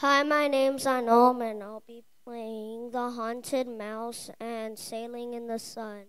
Hi, my name's Anom, and I'll be playing the haunted mouse and sailing in the sun.